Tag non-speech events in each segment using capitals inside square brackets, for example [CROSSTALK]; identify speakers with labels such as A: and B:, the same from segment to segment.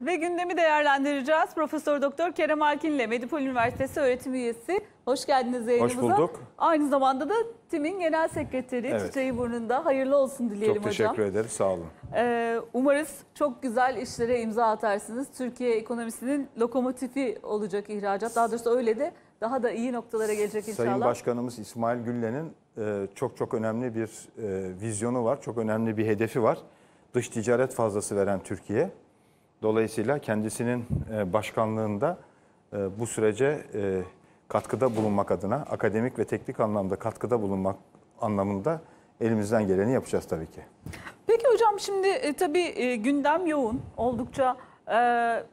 A: Ve gündemi değerlendireceğiz. Profesör Doktor Kerem Alkin ile Medipol Üniversitesi öğretim üyesi. Hoş geldiniz yayınımıza.
B: bulduk.
A: Aynı zamanda da TİM'in genel sekreteri
B: Evet.
A: çiçeği burnunda. Hayırlı olsun dileyelim
B: Çok teşekkür
A: hocam.
B: ederiz. Sağ olun.
A: Ee, umarız çok güzel işlere imza atarsınız. Türkiye ekonomisinin lokomotifi olacak ihracat. Daha doğrusu öyle de daha da iyi noktalara gelecek inşallah.
B: Sayın Başkanımız İsmail Güllen'in e, çok çok önemli bir e, vizyonu var. Çok önemli bir hedefi var. Dış ticaret fazlası veren Türkiye. Dolayısıyla kendisinin e, başkanlığında e, bu sürece e, katkıda bulunmak adına, akademik ve teknik anlamda katkıda bulunmak anlamında elimizden geleni yapacağız tabii ki.
A: Peki hocam şimdi tabii gündem yoğun. Oldukça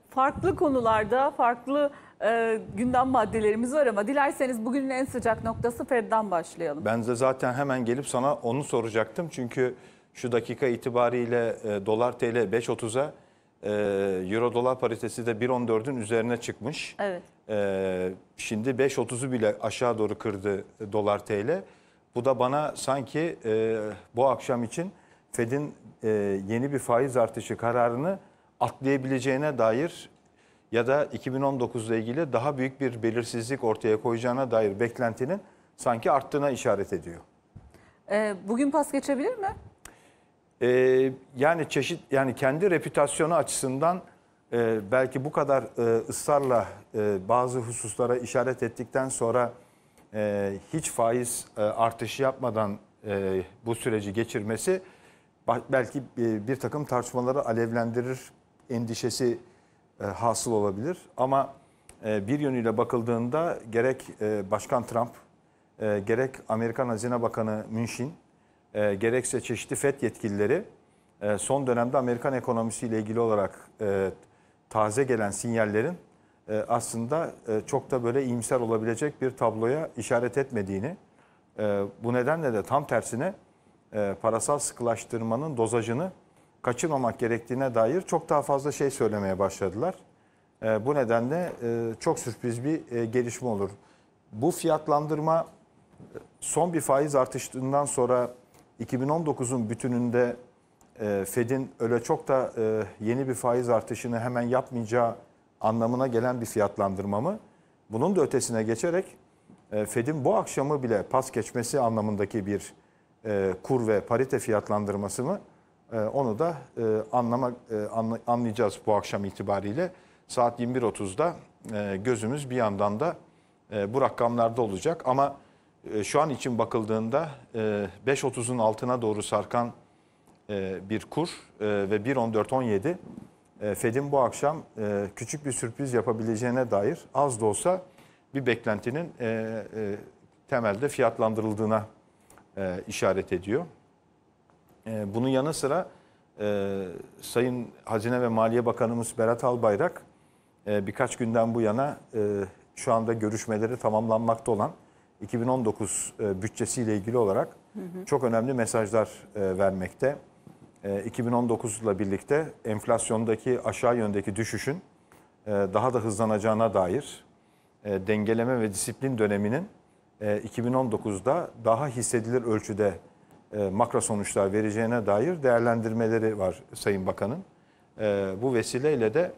A: farklı konularda farklı e, gündem maddelerimiz var ama dilerseniz bugünün en sıcak noktası Fed'den başlayalım.
B: Ben de zaten hemen gelip sana onu soracaktım. Çünkü şu dakika itibariyle e, dolar TL 5.30'a, e, euro dolar paritesi de 1.14'ün üzerine çıkmış.
A: Evet.
B: E, şimdi 5.30'u bile aşağı doğru kırdı dolar TL. Bu da bana sanki e, bu akşam için Fed'in e, yeni bir faiz artışı kararını atlayabileceğine dair ya da 2019 ile ilgili daha büyük bir belirsizlik ortaya koyacağına dair beklentinin sanki arttığına işaret ediyor.
A: E, bugün pas geçebilir mi?
B: Ee, yani çeşit yani kendi reputasyonu açısından e, belki bu kadar e, ısrarla e, bazı hususlara işaret ettikten sonra e, hiç faiz e, artışı yapmadan e, bu süreci geçirmesi belki e, bir takım tartışmaları alevlendirir endişesi e, hasıl olabilir. Ama e, bir yönüyle bakıldığında gerek e, Başkan Trump e, gerek Amerikan Hazine Bakanı München e, gerekse çeşitli FED yetkilileri e, son dönemde Amerikan ekonomisiyle ilgili olarak e, taze gelen sinyallerin e, aslında e, çok da böyle iyimser olabilecek bir tabloya işaret etmediğini, e, bu nedenle de tam tersine e, parasal sıkılaştırmanın dozajını kaçırmamak gerektiğine dair çok daha fazla şey söylemeye başladılar. E, bu nedenle e, çok sürpriz bir e, gelişme olur. Bu fiyatlandırma son bir faiz artışından sonra 2019'un bütününde e, Fed'in öyle çok da e, yeni bir faiz artışını hemen yapmayacağı anlamına gelen bir fiyatlandırma mı? Bunun da ötesine geçerek e, Fed'in bu akşamı bile pas geçmesi anlamındaki bir kur ve parite fiyatlandırması mı? Onu da e, anlama e, anla- anlayacağız bu akşam itibariyle. Saat 21.30'da e, gözümüz bir yandan da bu rakamlarda olacak ama şu an için bakıldığında e, 5.30'un altına doğru sarkan e, bir kur e, ve 1.14.17 e, Fed'in bu akşam e, küçük bir sürpriz yapabileceğine dair az da olsa bir beklentinin e, e, temelde fiyatlandırıldığına e, işaret ediyor. E, bunun yanı sıra e, Sayın Hazine ve Maliye Bakanımız Berat Albayrak e, birkaç günden bu yana e, şu anda görüşmeleri tamamlanmakta olan 2019 e, bütçesiyle ilgili olarak çok önemli mesajlar e, vermekte. E, 2019 ile birlikte enflasyondaki aşağı yöndeki düşüşün e, daha da hızlanacağına dair e, dengeleme ve disiplin döneminin e, 2019'da daha hissedilir ölçüde e, makro sonuçlar vereceğine dair değerlendirmeleri var Sayın Bakan'ın. E, bu vesileyle de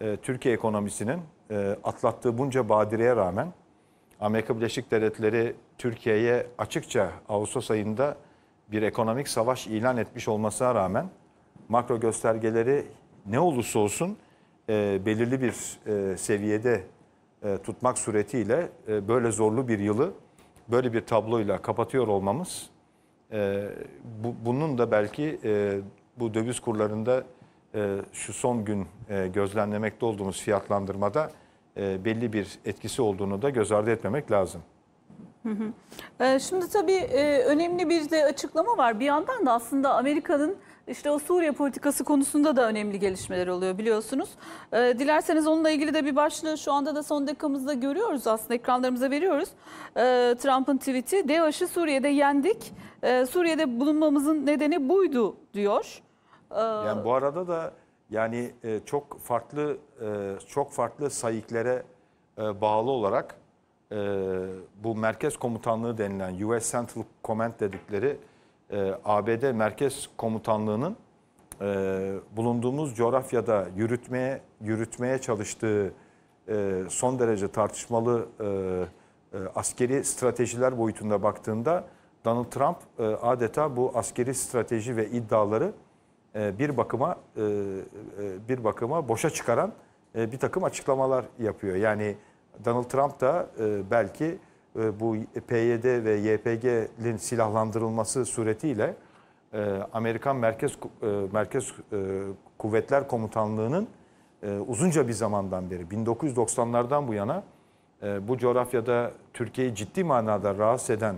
B: e, Türkiye ekonomisinin e, atlattığı bunca badireye rağmen Amerika Birleşik Devletleri Türkiye'ye açıkça Ağustos ayında bir ekonomik savaş ilan etmiş olmasına rağmen makro göstergeleri ne olursa olsun e, belirli bir e, seviyede e, tutmak suretiyle e, böyle zorlu bir yılı böyle bir tabloyla kapatıyor olmamız e, bu, bunun da belki e, bu döviz kurlarında e, şu son gün e, gözlemlemekte olduğumuz fiyatlandırmada e, belli bir etkisi olduğunu da göz ardı etmemek lazım.
A: Ee, Şimdi tabii e, önemli bir de açıklama var. Bir yandan da aslında Amerika'nın işte o Suriye politikası konusunda da önemli gelişmeler oluyor biliyorsunuz. Dilerseniz onunla ilgili de bir başlığı şu anda da son dakikamızda görüyoruz aslında ekranlarımıza veriyoruz. Ee, Trump'ın tweet'i DAEŞ'ı Suriye'de yendik. Suriye'de bulunmamızın nedeni buydu diyor.
B: Yani bu arada da yani e, çok farklı e, çok farklı sayiklere e, bağlı olarak e, bu merkez komutanlığı denilen US Central Command dedikleri e, ABD Merkez Komutanlığı'nın e, bulunduğumuz coğrafyada yürütmeye yürütmeye çalıştığı e, son derece tartışmalı e, e, askeri stratejiler boyutunda baktığında Donald Trump e, adeta bu askeri strateji ve iddiaları bir bakıma e, e, bir bakıma boşa çıkaran e, bir takım açıklamalar yapıyor. Yani Donald Trump da e, belki e, bu PYD ve YPG'nin silahlandırılması suretiyle e, Amerikan Merkez e, Merkez e, Kuvvetler Komutanlığı'nın e, uzunca bir zamandan beri 1990'lardan bu yana e, bu coğrafyada Türkiye'yi ciddi manada rahatsız eden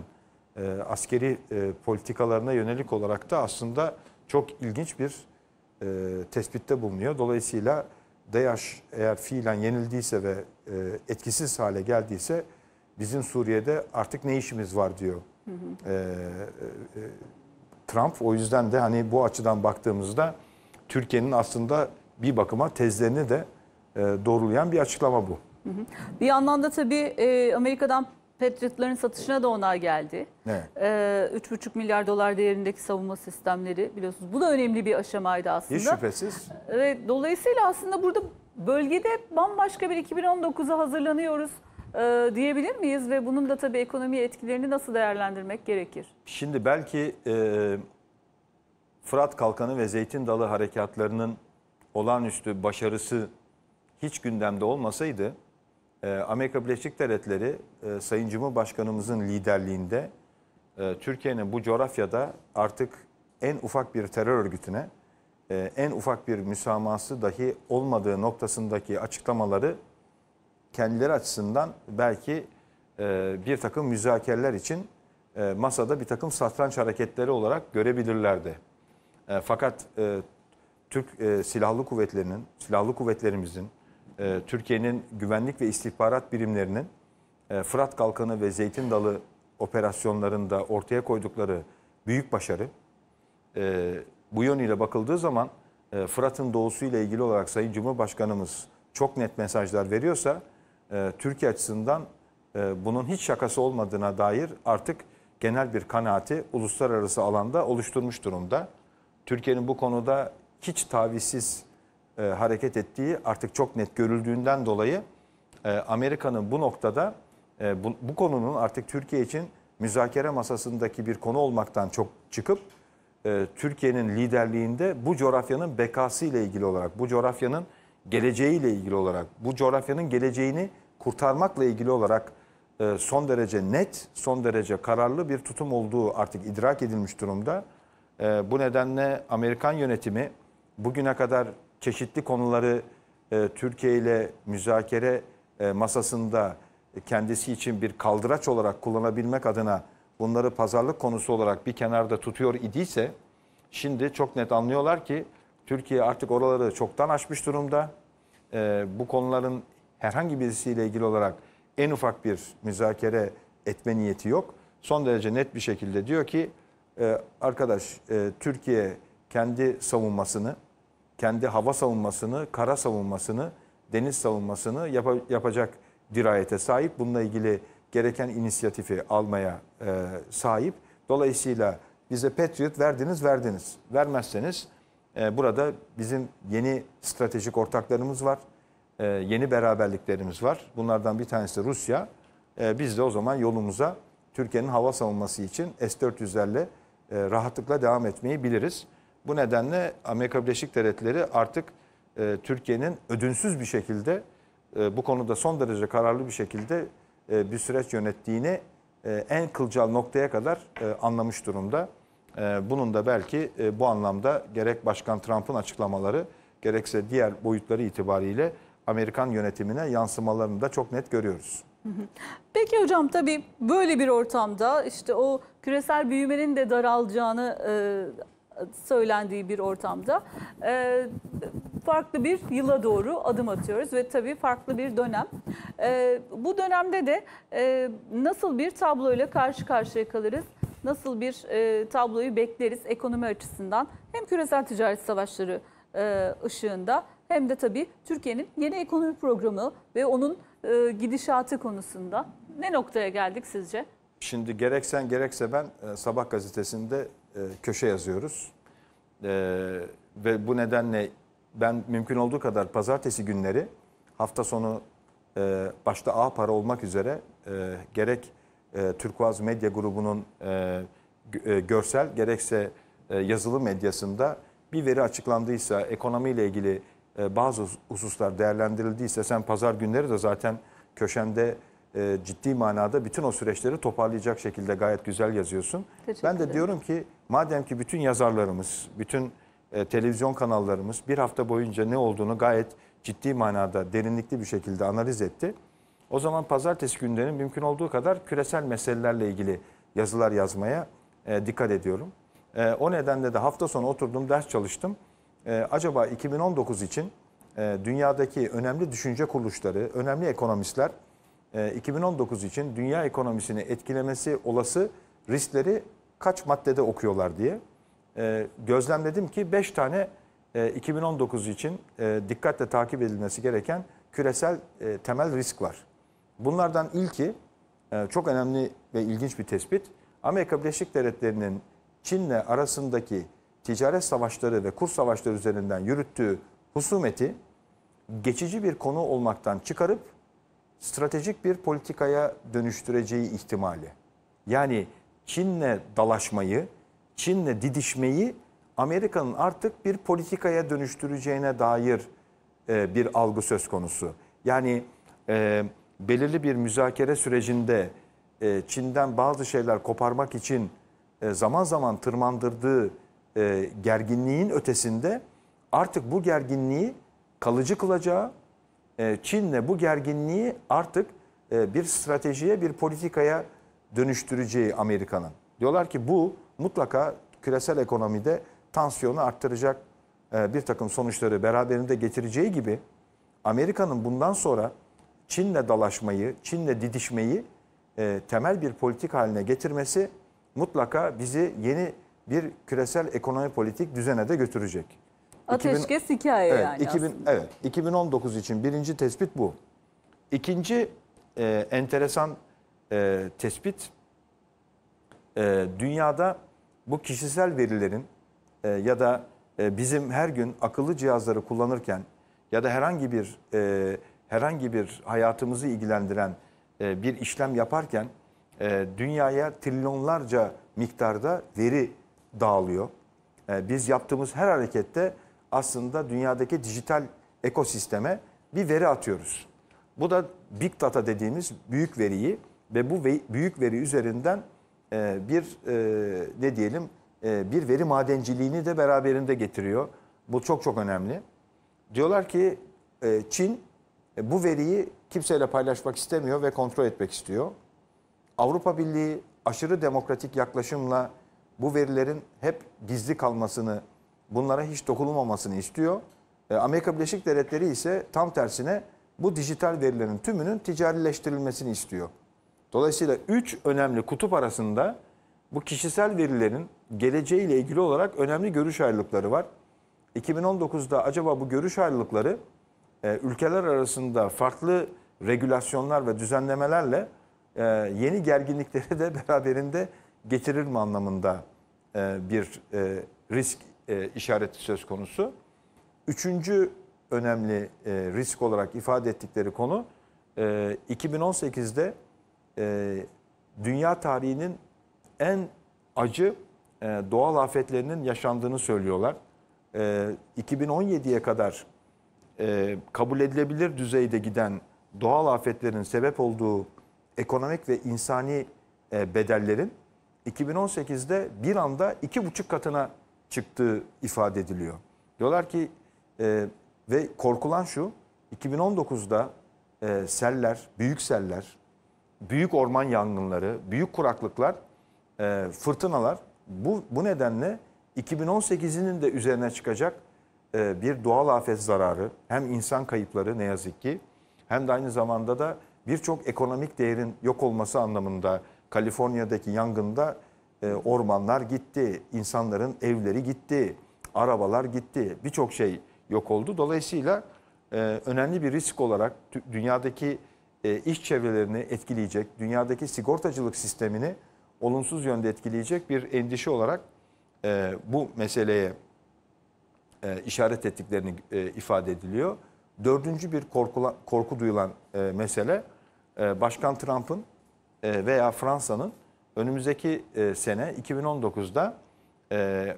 B: e, askeri e, politikalarına yönelik olarak da aslında çok ilginç bir e, tespitte bulunuyor. Dolayısıyla DAEŞ eğer fiilen yenildiyse ve e, etkisiz hale geldiyse bizim Suriye'de artık ne işimiz var diyor. E, e, e, Trump o yüzden de hani bu açıdan baktığımızda Türkiye'nin aslında bir bakıma tezlerini de e, doğrulayan bir açıklama bu.
A: Bir yandan da tabii e, Amerika'dan Patriot'ların satışına da onay geldi.
B: Evet.
A: E, 3,5 milyar dolar değerindeki savunma sistemleri biliyorsunuz. Bu da önemli bir aşamaydı aslında.
B: Hiç şüphesiz.
A: Ve dolayısıyla aslında burada bölgede bambaşka bir 2019'a hazırlanıyoruz e, diyebilir miyiz? Ve bunun da tabii ekonomiye etkilerini nasıl değerlendirmek gerekir?
B: Şimdi belki e, Fırat Kalkanı ve Zeytin Dalı harekatlarının olağanüstü başarısı hiç gündemde olmasaydı Amerika Birleşik Devletleri e, Sayın Cumhurbaşkanımızın liderliğinde e, Türkiye'nin bu coğrafyada artık en ufak bir terör örgütüne e, en ufak bir müsamahası dahi olmadığı noktasındaki açıklamaları kendileri açısından belki bir takım müzakereler için masada bir takım satranç hareketleri olarak görebilirlerdi. Fakat Türk Silahlı Kuvvetleri'nin, Silahlı Kuvvetlerimizin, e, Türkiye'nin güvenlik ve istihbarat birimlerinin e, Fırat Kalkanı ve Zeytin Dalı operasyonlarında ortaya koydukları büyük başarı, e, bu yönüyle bakıldığı zaman e, Fırat'ın doğusu ile ilgili olarak Sayın Cumhurbaşkanımız çok net mesajlar veriyorsa e, Türkiye açısından e, bunun hiç şakası olmadığına dair artık genel bir kanaati uluslararası alanda oluşturmuş durumda. Türkiye'nin bu konuda hiç tavizsiz e, hareket ettiği artık çok net görüldüğünden dolayı e, Amerika'nın bu noktada e, bu, bu konunun artık Türkiye için müzakere masasındaki bir konu olmaktan çok çıkıp e, Türkiye'nin liderliğinde bu coğrafyanın bekası ile ilgili olarak, bu coğrafyanın geleceğiyle ilgili olarak, bu coğrafyanın geleceğini kurtarmakla ilgili olarak e, son derece net, son derece kararlı bir tutum olduğu artık idrak edilmiş durumda. E, Bu nedenle Amerikan yönetimi bugüne kadar çeşitli konuları e, Türkiye ile müzakere e, masasında kendisi için bir kaldıraç olarak kullanabilmek adına bunları pazarlık konusu olarak bir kenarda tutuyor idiyse şimdi çok net anlıyorlar ki Türkiye artık oraları çoktan aşmış durumda. E, bu konuların herhangi birisiyle ilgili olarak en ufak bir müzakere etme niyeti yok. Son derece net bir şekilde diyor ki e, arkadaş e, Türkiye kendi savunmasını, kendi hava savunmasını, kara savunmasını, deniz savunmasını yapa- yapacak dirayete sahip. Bununla ilgili gereken inisiyatifi almaya e, sahip. Dolayısıyla bize Patriot verdiniz verdiniz. Vermezseniz e, burada bizim yeni stratejik ortaklarımız var. E, yeni beraberliklerimiz var. Bunlardan bir tanesi Rusya. E, biz de o zaman yolumuza Türkiye'nin hava savunması için S-400'lerle e, rahatlıkla devam etmeyi biliriz. Bu nedenle Amerika Birleşik Devletleri artık e, Türkiye'nin ödünsüz bir şekilde e, bu konuda son derece kararlı bir şekilde e, bir süreç yönettiğini e, en kılcal noktaya kadar e, anlamış durumda. E, Bunun da belki e, bu anlamda gerek Başkan Trump'ın açıklamaları gerekse diğer boyutları itibariyle Amerikan yönetimine yansımalarını da çok net görüyoruz.
A: Peki hocam tabii böyle bir ortamda işte o küresel büyümenin de daralacağını e, söylendiği bir ortamda e, farklı bir yıla doğru adım atıyoruz ve tabii farklı bir dönem. E, bu dönemde de e, nasıl bir tabloyla karşı karşıya kalırız? Nasıl bir tabloyu bekleriz ekonomi açısından? Hem küresel ticaret savaşları ışığında hem de tabii Türkiye'nin yeni ekonomi programı ve onun gidişatı konusunda ne noktaya geldik sizce?
B: Şimdi gerek sen gerekse ben Sabah gazetesinde e, köşe yazıyoruz. E, ve bu nedenle ben mümkün olduğu kadar pazartesi günleri hafta sonu e, başta A para olmak üzere gerek e, Medya Grubu'nun gö- görsel gerekse yazılı medyasında bir veri açıklandıysa, ekonomiyle ilgili bazı hus- hususlar değerlendirildiyse sen pazar günleri de zaten köşende e, ciddi manada bütün o süreçleri toparlayacak şekilde gayet güzel yazıyorsun.
A: Teşekkür
B: ben de
A: ederim.
B: diyorum ki madem ki bütün yazarlarımız, bütün e, televizyon kanallarımız bir hafta boyunca ne olduğunu gayet ciddi manada derinlikli bir şekilde analiz etti. O zaman pazartesi günlerinin mümkün olduğu kadar küresel meselelerle ilgili yazılar yazmaya e, dikkat ediyorum. E, o nedenle de hafta sonu oturdum, ders çalıştım. E, acaba 2019 için e, dünyadaki önemli düşünce kuruluşları, önemli ekonomistler 2019 için dünya ekonomisini etkilemesi olası riskleri kaç maddede okuyorlar diye e, gözlemledim ki 5 tane e, 2019 için e, dikkatle takip edilmesi gereken küresel e, temel risk var. Bunlardan ilki e, çok önemli ve ilginç bir tespit. Amerika Birleşik Devletleri'nin Çin'le arasındaki ticaret savaşları ve kur savaşları üzerinden yürüttüğü husumeti geçici bir konu olmaktan çıkarıp stratejik bir politikaya dönüştüreceği ihtimali. Yani Çin'le dalaşmayı, Çin'le didişmeyi Amerika'nın artık bir politikaya dönüştüreceğine dair e, bir algı söz konusu. Yani e, belirli bir müzakere sürecinde e, Çin'den bazı şeyler koparmak için e, zaman zaman tırmandırdığı e, gerginliğin ötesinde artık bu gerginliği kalıcı kılacağı, e, Çin'le bu gerginliği artık e, bir stratejiye, bir politikaya dönüştüreceği Amerika'nın. Diyorlar ki bu mutlaka küresel ekonomide tansiyonu arttıracak e, bir takım sonuçları beraberinde getireceği gibi Amerika'nın bundan sonra Çin'le dalaşmayı, Çin'le didişmeyi e, temel bir politik haline getirmesi mutlaka bizi yeni bir küresel ekonomi politik düzene de götürecek. 2000
A: Ateşkes hikaye
B: Evet,
A: yani
B: 2000,
A: aslında.
B: evet, 2019 için birinci tespit bu. İkinci e, enteresan e, tespit e, dünyada bu kişisel verilerin e, ya da e, bizim her gün akıllı cihazları kullanırken ya da herhangi bir e, herhangi bir hayatımızı ilgilendiren e, bir işlem yaparken e, dünyaya trilyonlarca miktarda veri dağılıyor. E, biz yaptığımız her harekette aslında dünyadaki dijital ekosisteme bir veri atıyoruz. Bu da big data dediğimiz büyük veriyi ve bu büyük veri üzerinden e, bir e, ne diyelim e, bir veri madenciliğini de beraberinde getiriyor. Bu çok çok önemli. Diyorlar ki Çin bu veriyi kimseyle paylaşmak istemiyor ve kontrol etmek istiyor. Avrupa Birliği aşırı demokratik yaklaşımla bu verilerin hep gizli kalmasını, bunlara hiç dokunulmamasını istiyor. E, Amerika Birleşik Devletleri ise tam tersine bu dijital verilerin tümünün ticarileştirilmesini istiyor. Dolayısıyla üç önemli kutup arasında bu kişisel verilerin geleceğiyle ilgili olarak önemli görüş ayrılıkları var. 2019'da acaba bu görüş ayrılıkları e, ülkeler arasında farklı regülasyonlar ve düzenlemelerle e, yeni gerginlikleri de [LAUGHS] beraberinde getirir mi anlamında bir risk e, işareti söz konusu. Üçüncü önemli e, risk olarak ifade ettikleri konu e, 2018'de e, dünya tarihinin en acı e, doğal afetlerinin yaşandığını söylüyorlar. E, 2017'ye kadar e, kabul edilebilir düzeyde giden doğal afetlerin sebep olduğu ekonomik ve insani e, bedellerin 2018'de bir anda iki buçuk katına çıktığı ifade ediliyor. Diyorlar ki e, ve korkulan şu 2019'da e, seller, büyük seller, büyük orman yangınları, büyük kuraklıklar, e, fırtınalar bu, bu nedenle 2018'inin de üzerine çıkacak e, bir doğal afet zararı hem insan kayıpları ne yazık ki hem de aynı zamanda da birçok ekonomik değerin yok olması anlamında Kaliforniya'daki yangında e, ormanlar gitti, insanların evleri gitti, arabalar gitti, birçok şey yok oldu. Dolayısıyla e, önemli bir risk olarak dü- dünyadaki e, iş çevrelerini etkileyecek, dünyadaki sigortacılık sistemini olumsuz yönde etkileyecek bir endişe olarak e, bu meseleye e, işaret ettiklerini e, ifade ediliyor. Dördüncü bir korkula, korku duyulan e, mesele e, Başkan Trump'ın e, veya Fransa'nın önümüzdeki e, sene 2019'da e,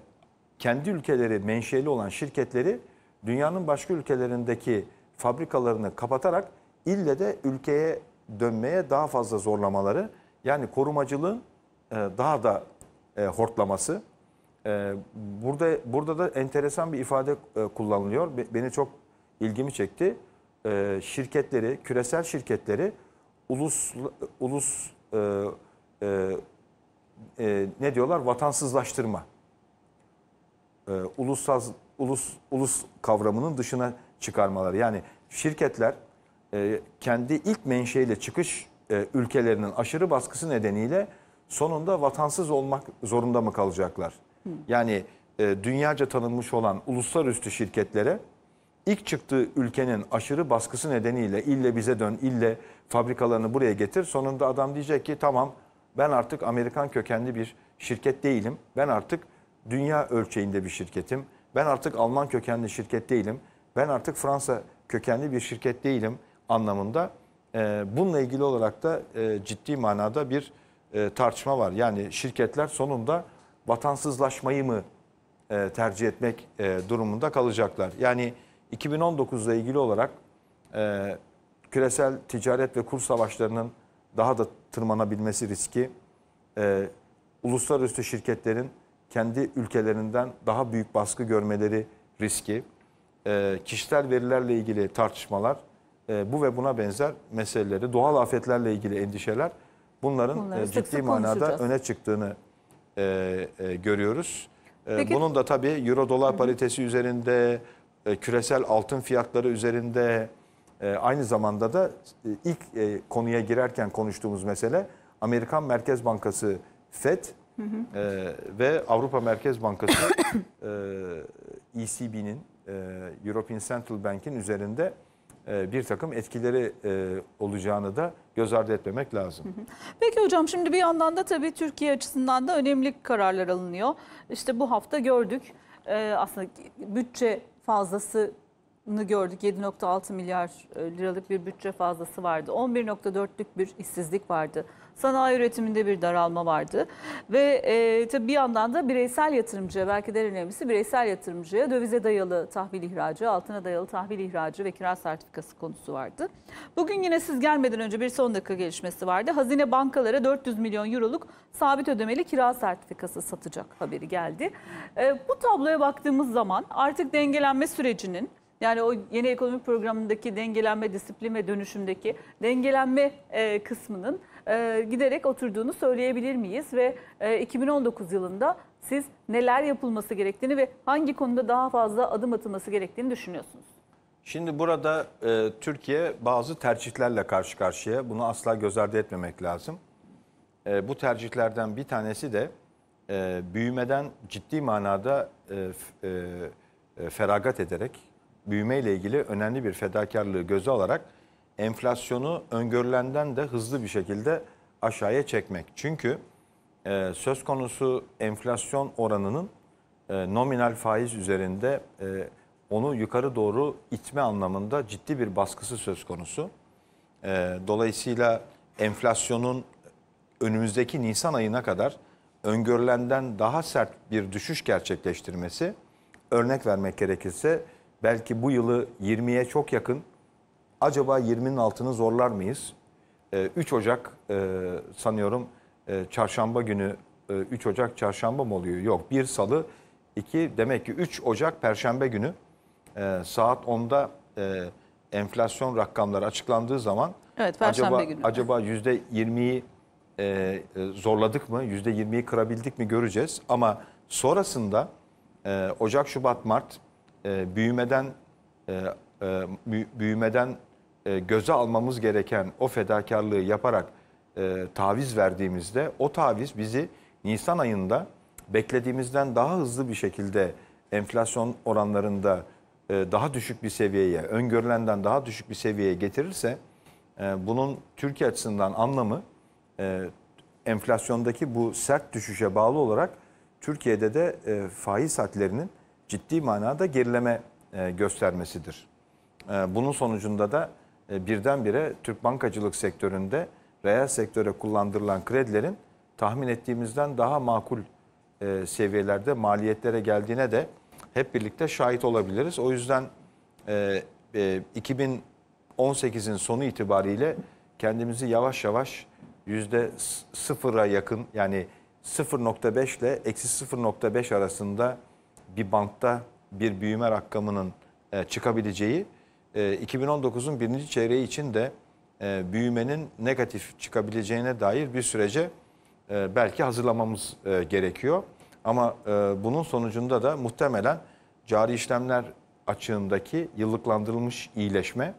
B: kendi ülkeleri menşeli olan şirketleri dünyanın başka ülkelerindeki fabrikalarını kapatarak ille de ülkeye dönmeye daha fazla zorlamaları yani korumacılığın e, daha da e, hortlaması. E, burada burada da enteresan bir ifade e, kullanılıyor. Be- Beni çok ilgimi çekti. E, şirketleri, küresel şirketleri ulus ulus e, e, e, ne diyorlar? Vatansızlaştırma. E, ulusal ulus ulus kavramının dışına çıkarmaları. Yani şirketler e, kendi ilk menşeyle çıkış e, ülkelerinin aşırı baskısı nedeniyle sonunda vatansız olmak zorunda mı kalacaklar? Yani e, dünyaca tanınmış olan uluslararası şirketlere ilk çıktığı ülkenin aşırı baskısı nedeniyle ille bize dön, ille fabrikalarını buraya getir. Sonunda adam diyecek ki tamam ben artık Amerikan kökenli bir şirket değilim. Ben artık dünya ölçeğinde bir şirketim. Ben artık Alman kökenli şirket değilim. Ben artık Fransa kökenli bir şirket değilim anlamında. e, bununla ilgili olarak da e, ciddi manada bir e, tartışma var. Yani şirketler sonunda vatansızlaşmayı mı e, tercih etmek durumunda kalacaklar. Yani 2019 ile ilgili olarak küresel ticaret ve kur savaşlarının daha da tırmanabilmesi riski, e, uluslararası şirketlerin kendi ülkelerinden daha büyük baskı görmeleri riski, e, kişisel verilerle ilgili tartışmalar, e, bu ve buna benzer meseleleri, doğal afetlerle ilgili endişeler bunların
A: Bunları
B: e,
A: sık
B: ciddi
A: sık
B: manada
A: konuşacağız.
B: öne çıktığını e, e, görüyoruz. E,
A: Peki-
B: bunun da tabii euro dolar paritesi üzerinde, e, küresel altın fiyatları üzerinde, e, aynı zamanda da e, ilk e, konuya girerken konuştuğumuz mesele Amerikan Merkez Bankası FED e, ve Avrupa Merkez Bankası [COUGHS] e, ECB'nin, e, European Central Bank'in üzerinde bir takım etkileri olacağını da göz ardı etmemek lazım.
A: Peki hocam şimdi bir yandan da tabii Türkiye açısından da önemli kararlar alınıyor. İşte bu hafta gördük aslında bütçe fazlasını gördük. 7.6 milyar e, liralık bir bütçe fazlası vardı. 11.4'lük bir işsizlik vardı. Sanayi üretiminde bir daralma vardı. Ve e, tabii bir yandan da bireysel yatırımcıya belki de en önemlisi bireysel yatırımcıya dövize dayalı tahvil ihracı, altına dayalı tahvil ihracı ve kira sertifikası konusu vardı. Bugün yine siz gelmeden önce bir son dakika gelişmesi vardı. Hazine bankalara 400 milyon euroluk sabit ödemeli kira sertifikası satacak haberi geldi. E, bu tabloya baktığımız zaman artık dengelenme sürecinin yani o yeni ekonomik programındaki dengelenme, disiplin ve dönüşümdeki dengelenme e, kısmının e, giderek oturduğunu söyleyebilir miyiz? Ve e, 2019 yılında siz neler yapılması gerektiğini ve hangi konuda daha fazla adım atılması gerektiğini düşünüyorsunuz?
B: Şimdi burada e, Türkiye bazı tercihlerle karşı karşıya. Bunu asla göz ardı etmemek lazım. E, bu tercihlerden bir tanesi de e, büyümeden ciddi manada e, e, e, feragat ederek büyümeyle ilgili önemli bir fedakarlığı göze alarak enflasyonu öngörülenden de hızlı bir şekilde aşağıya çekmek. Çünkü e, söz konusu enflasyon oranının e, nominal faiz üzerinde e, onu yukarı doğru itme anlamında ciddi bir baskısı söz konusu. E, dolayısıyla enflasyonun önümüzdeki Nisan ayına kadar öngörülenden daha sert bir düşüş gerçekleştirmesi, örnek vermek gerekirse belki bu yılı 20'ye çok yakın, acaba 20'nin altını zorlar mıyız? E, 3 Ocak e, sanıyorum e, çarşamba günü, e, 3 Ocak çarşamba mı oluyor? Yok, bir salı, iki demek ki 3 Ocak perşembe günü e, saat 10'da e, enflasyon rakamları açıklandığı zaman
A: Evet, Perşembe
B: acaba,
A: günü.
B: acaba %20'yi e, e, zorladık mı, %20'yi kırabildik mi göreceğiz. Ama sonrasında e, Ocak, Şubat, Mart e, büyümeden e, e, büyü- büyümeden e, göze almamız gereken o fedakarlığı yaparak e, taviz verdiğimizde o taviz bizi Nisan ayında beklediğimizden daha hızlı bir şekilde enflasyon oranlarında e, daha düşük bir seviyeye, öngörülenden daha düşük bir seviyeye getirirse e, bunun Türkiye açısından anlamı e, enflasyondaki bu sert düşüşe bağlı olarak Türkiye'de de e, faiz hadlerinin ciddi manada gerileme e, göstermesidir. E, Bunun sonucunda da e, birdenbire Türk bankacılık sektöründe reel sektöre kullandırılan kredilerin tahmin ettiğimizden daha makul e, seviyelerde maliyetlere geldiğine de hep birlikte şahit olabiliriz. O yüzden e, e, 2018'in sonu itibariyle kendimizi yavaş yavaş yüzde sıfıra yakın yani 0.5 ile eksi 0.5 arasında bir bankta bir büyüme rakamının e, çıkabileceği, e, 2019'un birinci çeyreği için de e, büyümenin negatif çıkabileceğine dair bir sürece e, belki hazırlamamız e, gerekiyor. Ama e, bunun sonucunda da muhtemelen cari işlemler açığındaki yıllıklandırılmış iyileşme,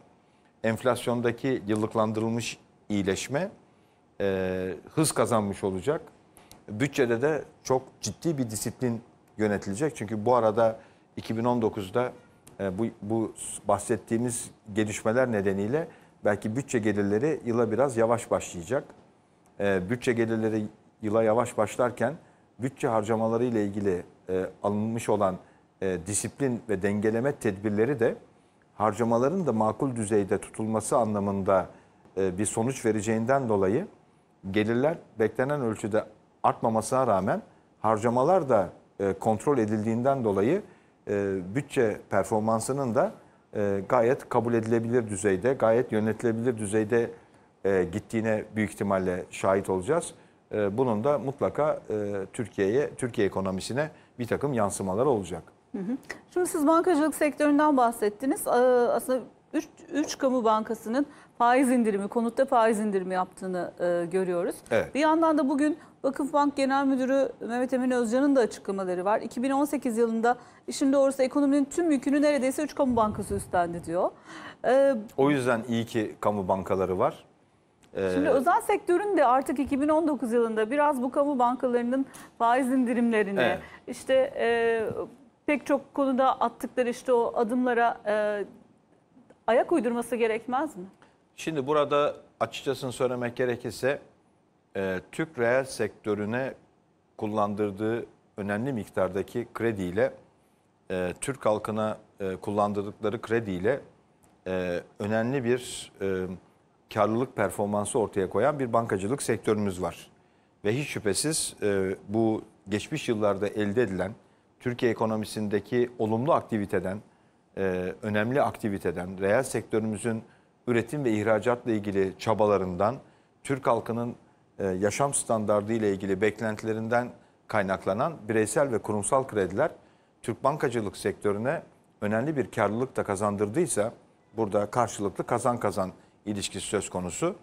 B: enflasyondaki yıllıklandırılmış iyileşme e, hız kazanmış olacak. Bütçede de çok ciddi bir disiplin yönetilecek. Çünkü bu arada 2019'da e, bu, bu bahsettiğimiz gelişmeler nedeniyle belki bütçe gelirleri yıla biraz yavaş başlayacak. E, bütçe gelirleri yıla yavaş başlarken bütçe harcamaları ile ilgili e, alınmış olan e, disiplin ve dengeleme tedbirleri de harcamaların da makul düzeyde tutulması anlamında e, bir sonuç vereceğinden dolayı gelirler beklenen ölçüde artmamasına rağmen harcamalar da kontrol edildiğinden dolayı e, bütçe performansının da e, gayet kabul edilebilir düzeyde, gayet yönetilebilir düzeyde e, gittiğine büyük ihtimalle şahit olacağız. E, bunun da mutlaka e, Türkiye'ye, Türkiye ekonomisine bir takım yansımaları olacak.
A: Şimdi siz bankacılık sektöründen bahsettiniz. Ee, Aslında 3 kamu bankasının faiz indirimi, konutta faiz indirimi yaptığını e, görüyoruz.
B: Evet.
A: Bir yandan da bugün Vakıfbank Genel Müdürü Mehmet Emin Özcan'ın da açıklamaları var. 2018 yılında işin doğrusu ekonominin tüm yükünü neredeyse 3 kamu bankası üstlendi diyor. Ee,
B: O yüzden iyi ki kamu bankaları var. E,
A: Şimdi özel sektörün de artık 2019 yılında biraz bu kamu bankalarının faiz indirimlerine,
B: Evet.
A: işte e, pek çok konuda attıkları işte o adımlara e, ayak uydurması gerekmez mi?
B: Şimdi burada açıkçası söylemek gerekirse e, Türk reel sektörüne kullandırdığı önemli miktardaki krediyle e, Türk halkına e, kullandırdıkları krediyle e, önemli bir e, karlılık performansı ortaya koyan bir bankacılık sektörümüz var. Ve hiç şüphesiz e, bu geçmiş yıllarda elde edilen Türkiye ekonomisindeki olumlu aktiviteden, e, önemli aktiviteden, reel sektörümüzün üretim ve ihracatla ilgili çabalarından, Türk halkının e, yaşam standardı ile ilgili beklentilerinden kaynaklanan bireysel ve kurumsal krediler Türk bankacılık sektörüne önemli bir karlılık da kazandırdıysa burada karşılıklı kazan kazan ilişkisi söz konusu.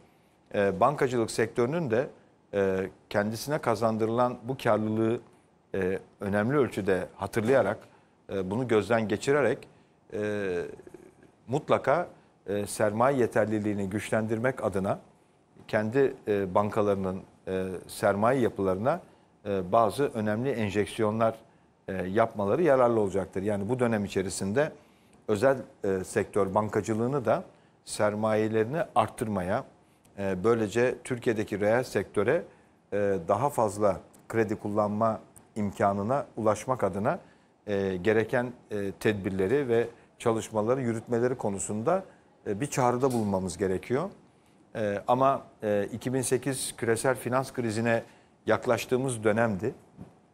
B: E, bankacılık sektörünün de kendisine kazandırılan bu karlılığı önemli ölçüde hatırlayarak, bunu gözden geçirerek e, mutlaka e, sermaye yeterliliğini güçlendirmek adına kendi e, bankalarının e, sermaye yapılarına e, bazı önemli enjeksiyonlar e, yapmaları yararlı olacaktır. Yani bu dönem içerisinde özel e, sektör bankacılığını da sermayelerini arttırmaya, e, böylece Türkiye'deki reel sektöre e, daha fazla kredi kullanma imkanına ulaşmak adına e, gereken e, tedbirleri ve çalışmaları yürütmeleri konusunda e, bir çağrıda bulunmamız gerekiyor. E, ama e, 2008 küresel finans krizine yaklaştığımız dönemdi.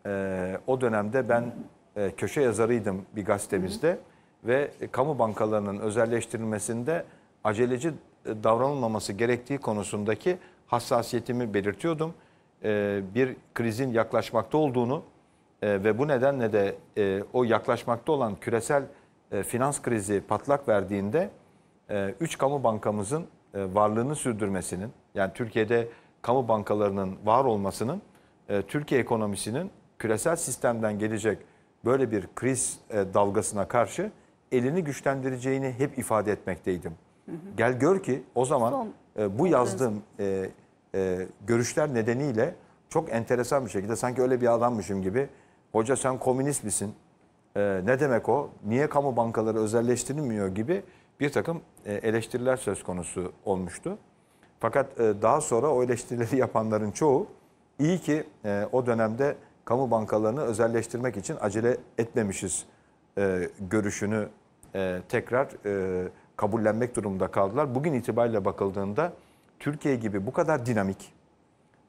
B: E, o dönemde ben e, köşe yazarıydım bir gazetemizde ve e, kamu bankalarının özelleştirilmesinde aceleci e, davranılmaması gerektiği konusundaki hassasiyetimi belirtiyordum. E, bir krizin yaklaşmakta olduğunu e, ve bu nedenle de e, o yaklaşmakta olan küresel e, finans krizi patlak verdiğinde e, üç kamu bankamızın e, varlığını sürdürmesinin yani Türkiye'de kamu bankalarının var olmasının e, Türkiye ekonomisinin küresel sistemden gelecek böyle bir kriz e, dalgasına karşı elini güçlendireceğini hep ifade etmekteydim. Gel gör ki o zaman
A: Son
B: e, bu yazdığım e, e, görüşler nedeniyle çok enteresan bir şekilde sanki öyle bir adammışım gibi hoca sen komünist misin? E, ne demek o? Niye kamu bankaları özelleştirilmiyor gibi bir takım e, eleştiriler söz konusu olmuştu. Fakat e, daha sonra o eleştirileri [LAUGHS] yapanların çoğu iyi ki e, o dönemde kamu bankalarını özelleştirmek için acele etmemişiz e, görüşünü e, tekrar e, kabullenmek durumunda kaldılar. Bugün itibariyle bakıldığında Türkiye gibi bu kadar dinamik,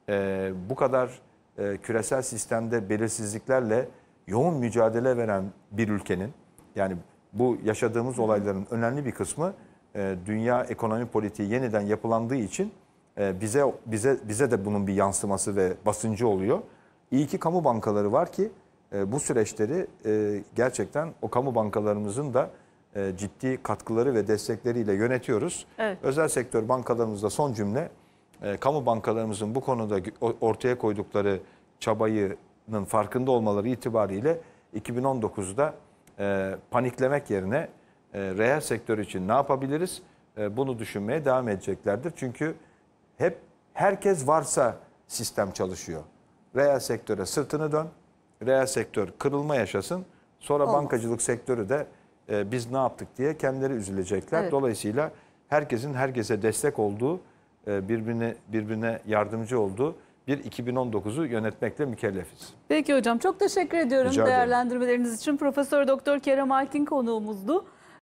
B: e, bu kadar e, küresel sistemde belirsizliklerle yoğun mücadele veren bir ülkenin yani bu yaşadığımız olayların önemli bir kısmı e, dünya ekonomi politiği yeniden yapılandığı için e, bize bize bize de bunun bir yansıması ve basıncı oluyor. İyi ki kamu bankaları var ki e, bu süreçleri e, gerçekten o kamu bankalarımızın da e, ciddi katkıları ve destekleriyle yönetiyoruz.
A: Evet.
B: Özel sektör bankalarımızda son cümle, e, kamu bankalarımızın bu konuda ortaya koydukları çabayının farkında olmaları itibariyle 2019'da e, paniklemek yerine e, reel sektör için ne yapabiliriz? E, bunu düşünmeye devam edeceklerdir. Çünkü hep herkes varsa sistem çalışıyor. Reel sektöre sırtını dön, reel sektör kırılma yaşasın. Sonra
A: Olmaz.
B: bankacılık sektörü de e, biz ne yaptık diye kendileri üzülecekler.
A: Evet.
B: Dolayısıyla herkesin herkese destek olduğu, birbirine birbirine yardımcı olduğu bir 2019'u yönetmekle mükellefiz.
A: Peki hocam çok teşekkür ediyorum
B: Rica
A: değerlendirmeleriniz için. Profesör Doktor Kerem Altin konuğumuzdu.